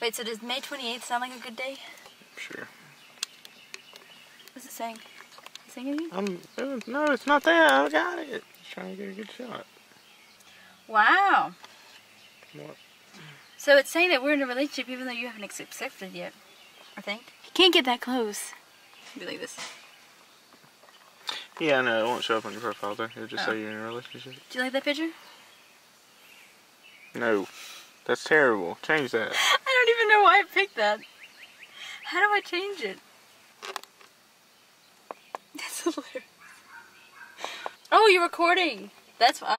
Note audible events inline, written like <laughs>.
Wait, so does May 28th sound like a good day? Sure. What's it saying? Saying anything? I'm uh, no, it's not that. I got it. Just trying to get a good shot. Wow. What? So it's saying that we're in a relationship even though you haven't accepted yet, I think. You can't get that close. Be like this. Yeah, no, it won't show up on your profile though. It'll just Oh. say you're in a relationship. Do you like that picture? No, that's terrible. Change that. <laughs> Know why I picked that. How do I change it? <laughs> That's hilarious. Oh, you're recording. That's why.